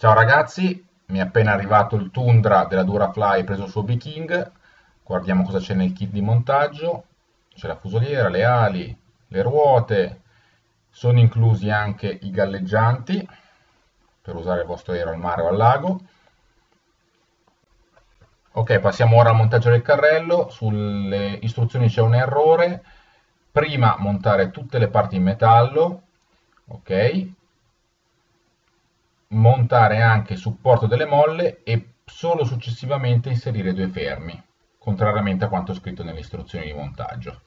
Ciao ragazzi, mi è appena arrivato il Tundra della Durafly preso su King. Guardiamo cosa c'è nel kit di montaggio. C'è la fusoliera, le ali, le ruote, sono inclusi anche i galleggianti per usare il vostro aereo al mare o al lago. Ok, passiamo ora al montaggio del carrello. Sulle istruzioni c'è un errore. Prima montare tutte le parti in metallo, ok? Montare anche il supporto delle molle e solo successivamente inserire due fermi, contrariamente a quanto scritto nelle istruzioni di montaggio.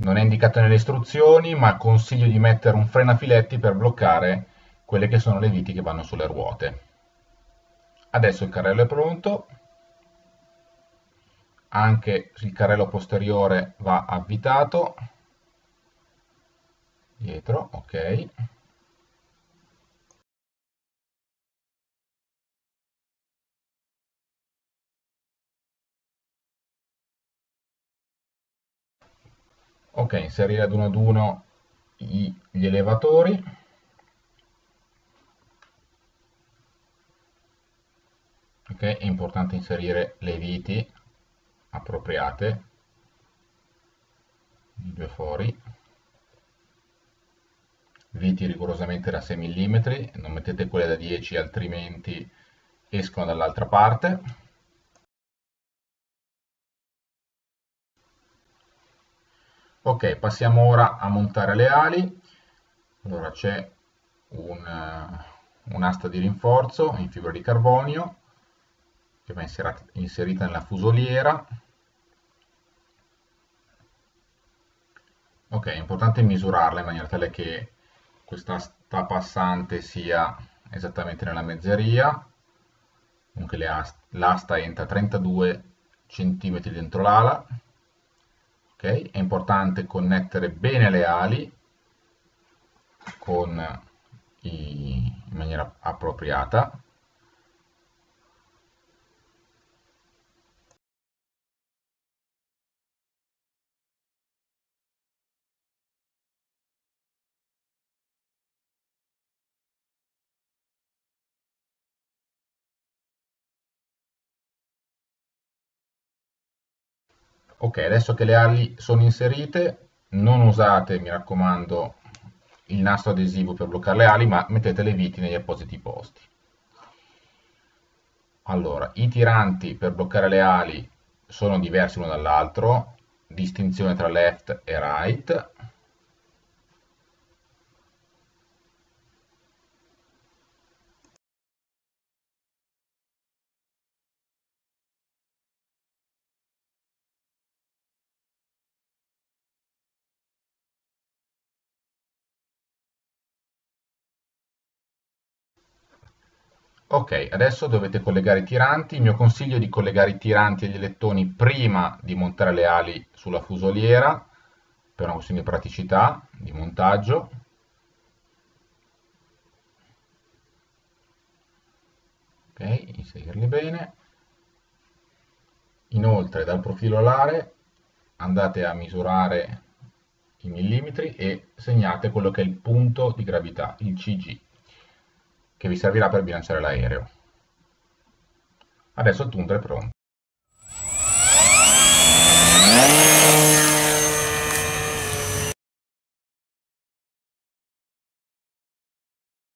Non è indicato nelle istruzioni, ma consiglio di mettere un freno a filetti per bloccare quelle che sono le viti che vanno sulle ruote. Adesso il carrello è pronto, anche il carrello posteriore va avvitato. Dietro ok. Ok inserire ad uno ad uno gli elevatori. Ok è importante inserire le viti appropriate i due fori viti rigorosamente da 6 mm non mettete quelle da 10 altrimenti escono dall'altra parte. Ok passiamo ora a montare le ali. Allora c'è un, un'asta di rinforzo in fibra di carbonio che va inserita nella fusoliera. Ok, è importante misurarla in maniera tale che questa sta passante sia esattamente nella mezzeria, dunque l'asta entra 32 cm dentro l'ala. Ok, è importante connettere bene le ali con i, in maniera appropriata ok adesso che le ali sono inserite non usate mi raccomando il nastro adesivo per bloccare le ali ma mettete le viti negli appositi posti. Allora i tiranti per bloccare le ali sono diversi uno dall'altro. Distinzione tra left e right Ok, adesso dovete collegare i tiranti. Il mio consiglio è di collegare i tiranti e gli alettoni prima di montare le ali sulla fusoliera, per una questione di praticità, di montaggio. Ok, inserirli bene. Inoltre dal profilo alare andate a misurare i millimetri e segnate quello che è il punto di gravità, il CG che vi servirà per bilanciare l'aereo. Adesso il Tundra è pronto.